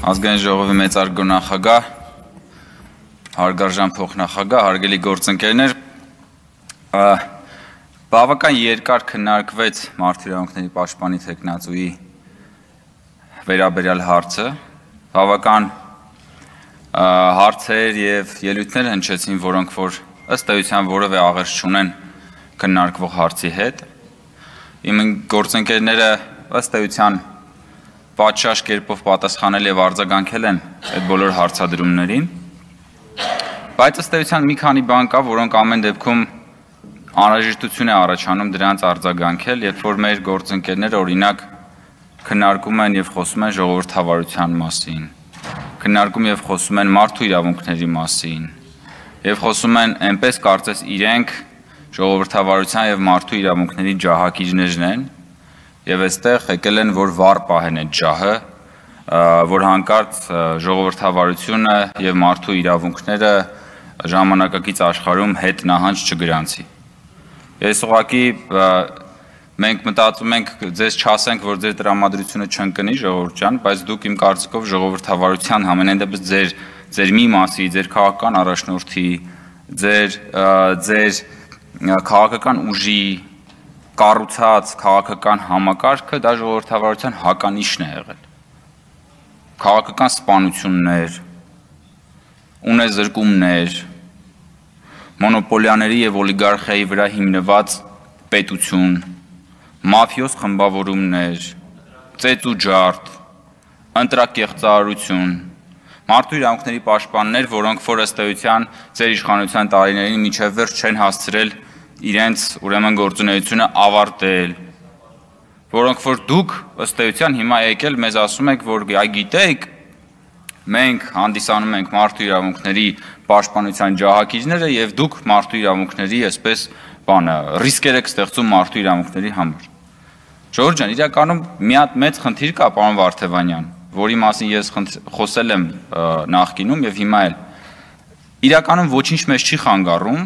ազգային ժողովի մեծարգո նախագահ, հարգարժան փոխնախագահ, հարգելի գործընկերներ, բավական երկար քննարկվեց մարդու իրավունքների պաշտպանի տեխնացուի վերաբերյալ հարցը, բավական հարցեր եւ ելույթներ հնչեցին, որոնք որ ըստ էության որևէ աղերս չունեն քննարկվող հարցի հետ։ Իմ գործընկերները ըստ էության պատշաճ կերպով պատասխանել եւ արձագանքել են այդ բոլոր հարցադրումներին։ Բայց ըստ էության մի քանի բան կա, որոնք ամեն դեպքում անհրաժեշտություն է առաջանում դրանց արձագանքել, երբ որ մեր գործընկերները օրինակ քննարկում են եւ խոսում են ժողովրդավարության մասին, քննարկում եւ խոսում են մարդու իրավունքների մասին, եւ խոսում են այնպես կարծես իրենք ժողովրդավարության եւ մարդու իրավունքների ջահակիջներն են, եւ այստեղ եկել են որ վառ պահեն այդ ջահը, որ հանկարծ ժողովրդավարությունը եւ մարդու իրավունքները ժամանակակից աշխարհում հետ նահանջ չգրանցի։ Ես ուղղակի մենք մտածում ենք ձեզ չասենք, որ ձեր տրամադրությունը չընկնի ժողովուրդ ջան, բայց դուք իմ կարծիքով ժողովրդավարության համենայն դեպս ձեր ձեր մի մասի, ձեր քաղաքական առաջնորդի, ձեր ձեր քաղաքական ուժի կառուցած քաղաքական համակարգը դա ժողովրդավարության հականիշն է եղել։ Քաղաքական սպանություններ, ունեզրկումներ, մոնոպոլիաների եւ օլիգարխիայի վրա հիմնված պետություն, մաֆիոզ խմբավորումներ, ծեծ ու ջարդ, ընտրակեղծարարություն, մարդու իրավունքների պաշտպաններ, որոնք որ ըստ էության ձեր իշխանության տարիներին միջև վերջ չեն հասցրել իրենց ուրեմն գործունեությունը ավարտել, որոնք որ դուք ըստ էության հիմա եկել մեզ ասում եք, որ այ գիտեք, մենք հանդիսանում ենք մարդու իրավունքների պաշտպանության ջահակիջները եւ դուք մարդու իրավունքների այսպես բանը ռիսկեր եք ստեղծում մարդու իրավունքների համար։ Ժորժ ջան, իրականում մի հատ մեծ խնդիր կա, պարոն Վարդևանյան, որի մասին ես խոսել եմ նախկինում եւ հիմա էլ։ Իրականում ոչինչ մեզ չի խանգարում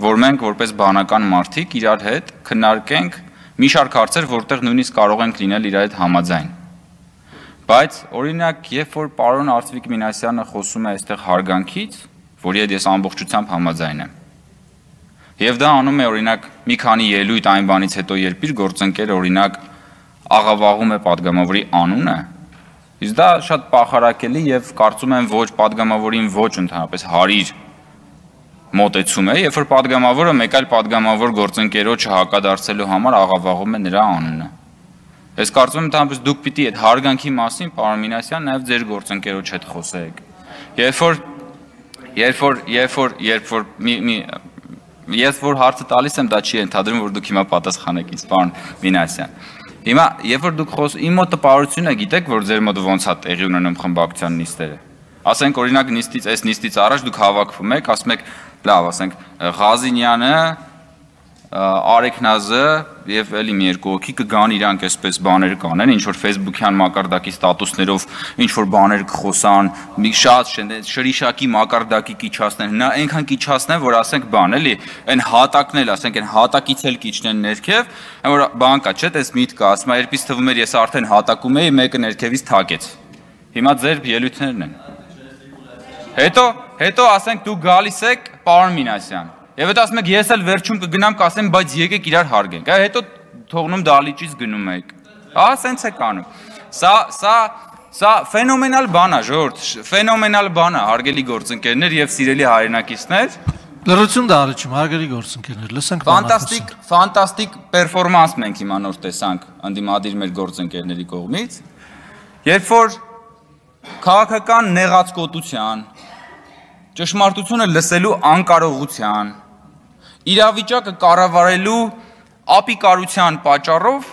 որ մենք որպես բանական մարդիկ իրար հետ քննարկենք մի շարք հարցեր, որտեղ նույնիսկ կարող ենք լինել իրար հետ համաձայն։ Բայց օրինակ, երբ որ պարոն Արծվիկ Մինասյանը խոսում է այստեղ հարգանքից, որի հետ ես ամբողջությամբ համաձայն եմ, Եվ դա անում է օրինակ մի քանի ելույթ այն բանից հետո, երբ իր գործընկերը օրինակ աղավաղում է падգամավորի անունը, իսկ դա շատ պախարակելի եւ կարծում եմ ոչ падգամավորին ոչ ընդհանրապես հարիր մոտեցում է, երբ որ падգամավորը մեկ այլ падգամավոր գործընկերոջը հակադարձելու համար աղավաղում է նրա անունը։ Ես կարծում եմ ընդհանրապես դուք պիտի այդ հարգանքի մասին պարոն Մինասյան նաև ձեր գործընկերոջ հետ խոսեք։ Երբ որ երբ որ երբ որ երբ որ մի մի ես որ հարցը տալիս եմ, դա չի ենթադրում, որ դուք հիմա պատասխանեք ինձ, պարոն Մինասյան։ Հիմա երբ որ դուք խոս իմ մոտ տպարությունը գիտեք, որ ձեր մոտ ոնց է տեղի ունենում խմբակցության նիստերը։ Ասենք օրինակ նիստից, այս նիստից առաջ դուք հավաքվում եք, ասում եք, լավ, ասենք Ղազինյանը, Արեքնազը եւ ելի մի երկու հոգի կգան իրանք այսպես բաներ կանեն, ինչ որ Facebook-յան մակարդակի ստատուսներով ինչ որ բաներ կխոսան, մի շատ շրիշակի մակարդակի կիչացնեն, նա այնքան կիչացնեն, որ ասենք բան էլի, այն հատակն էլ, ասենք այն հատակից էլ կիչնեն ներքև, այն որ բան կա, չէ՞, դες միտքը, ասում է, երբից թվում էր ես արդեն հատակում էի, մեկը ներքևից թակեց։ Հիմա ձեր ելույթներն են։ Հետո, հետո ասենք դու գալիս եք պարոն Մինասյան։ Եվ հետո ասում եք ես էլ վերջում կգնամ կասեմ, բայց եկեք իրար հարգենք։ Այ հետո թողնում դալիճից գնում եք։ Ահա սենց է կանում։ Սա սա սա ֆենոմենալ բան է, ժողովուրդ, ֆենոմենալ բան է, հարգելի գործընկերներ եւ սիրելի հայրենակիցներ։ Լրություն դարիչում, հարգելի գործընկերներ, լսենք Ֆանտաստիկ, ֆանտաստիկ պերֆորմանս մենք հիմա նոր տեսանք անդիմադիր մեր գործընկերների կողմից։ Երբ որ քաղաքական նեղացկոտության, ճշմարտությունը լսելու անկարողության, իրավիճակը կառավարելու ապիկարության պատճառով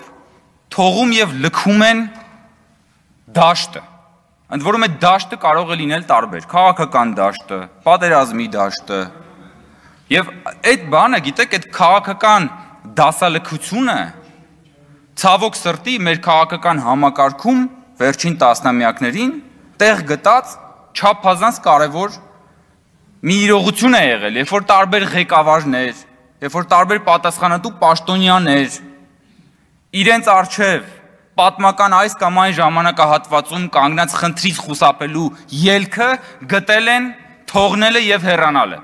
թողում եւ լքում են դաշտը։ Ընդ որում այդ դաշտը կարող է լինել տարբեր՝ քաղաքական դաշտը, պատերազմի դաշտը։ Եվ այդ բանը, գիտեք, այդ քաղաքական դասալքությունը ցավոք սրտի մեր քաղաքական համակարգում վերջին տասնամյակներին տեղ գտած չափազանց կարևոր մի իրողություն է եղել, երբ որ տարբեր ղեկավարներ, երբ որ տարբեր պատասխանատու պաշտոնյաներ իրենց արչև պատմական այս կամ այն ժամանակահատվածում կանգնած խնդրից խուսափելու ելքը գտել են թողնելը եւ հեռանալը։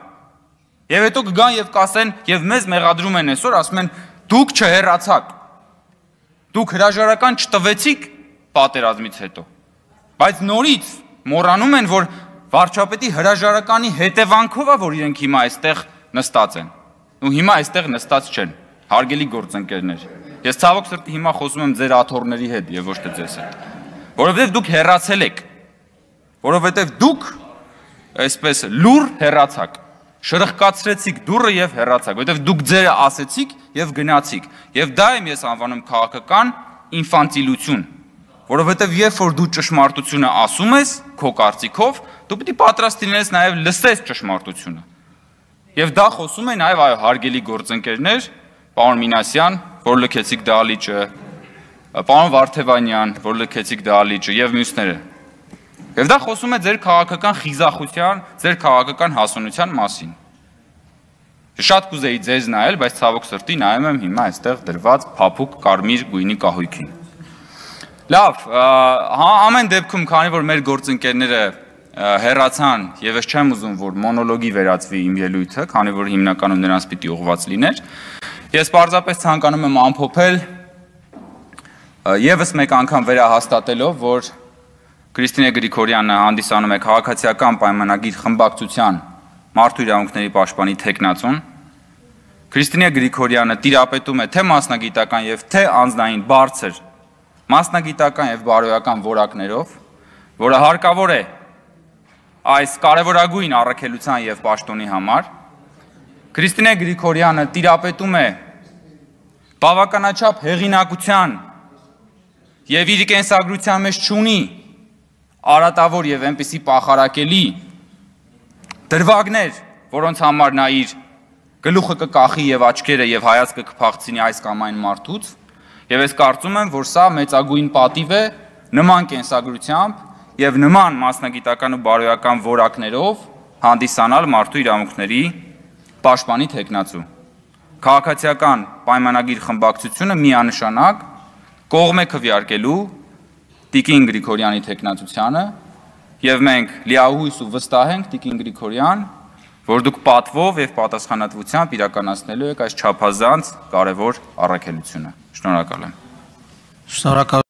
Եվ հետո կգան եւ կասեն եւ մեզ մեղադրում են այսօր, ասում են դուք չհեռացաք։ Դուք հրաժարական չտվեցիք պատերազմից հետո։ Բայց նորից մոռանում են, որ վարչապետի հրաժարականի հետևանքով է, որ իրենք հիմա այստեղ նստած են։ Ու հիմա այստեղ նստած չեն։ Հարգելի գործընկերներ, ես ցավոք սրտի հիմա խոսում եմ ձեր աթոռների հետ եւ ոչ թե ձեզ հետ։ Որովհետեւ դուք հեռացել եք։ Որովհետեւ դուք այսպես լուր հեռացաք շրխկացրեցիք դուրը եւ հեռացաք, որովհետեւ դուք ձերը ասեցիք եւ գնացիք։ Եվ դա եմ ես անվանում քաղաքական ինֆանտիլություն, որովհետեւ երբ որ դու ճշմարտությունը ասում ես քո կարծիքով, դու պետք է պատրաստ լինես նաեւ լսես ճշմարտությունը։ Եվ դա խոսում է նաեւ այո հարգելի գործընկերներ, պարոն Մինասյան, որ լքեցիք դալիճը, պարոն Վարդևանյան, որ լքեցիք դալիճը եւ մյուսները։ Եվ դա խոսում է ձեր քաղաքական խիզախության, ձեր քաղաքական հասունության մասին։ Շատ կուզեի ձեզ նայել, բայց ցավոք սրտի նայում եմ հիմա այստեղ դրված փափուկ կարմիր գույնի կահույքին։ Լավ, հա ամեն դեպքում, քանի որ մեր գործընկերները հերացան եւ ես չեմ ուզում որ մոնոլոգի վերածվի իմ ելույթը, քանի որ հիմնականում նրանց պիտի ուղված լիներ, ես պարզապես ցանկանում եմ ամփոփել եւս մեկ անգամ վերահաստատելով, որ Քրիստինե Գրիգորյանը հանդիսանում է քաղաքացիական պայմանագիր խմբակցության մարդու իրավունքների պաշտպանի տեխնացուն։ Քրիստինե Գրիգորյանը տիրապետում է թե մասնագիտական եւ թե անձնային բարձր մասնագիտական եւ բարոյական որակներով, որը հարկավոր է այս կարևորագույն առաքելության եւ պաշտոնի համար։ Քրիստինե Գրիգորյանը տիրապետում է բավականաչափ հեղինակության եւ իր կենսագրության մեջ ճունի արատավոր եւ այնպիսի պախարակելի դրվագներ, որոնց համար նա իր գլուխը կկախի եւ աչքերը եւ հայացքը կփախցնի այս կամ այն մարդուց, եւ ես կարծում եմ, որ սա մեծագույն պատիվ է նման կենսագրությամբ եւ նման մասնագիտական ու բարոյական որակներով հանդիսանալ մարդու իրավունքների պաշտպանի տեխնացու։ Քաղաքացիական պայմանագիր խմբակցությունը միանշանակ կողմ է քվյարկելու Տիկին Գրիգորյանի տեխնացությանը եւ մենք լիահույս ու վստահ ենք Տիկին Գրիգորյան, որ դուք պատվով եւ պատասխանատվությամբ իրականացնելու եք այս չափազանց կարևոր առաքելությունը։ Շնորհակալ եմ։ Շնորհակալ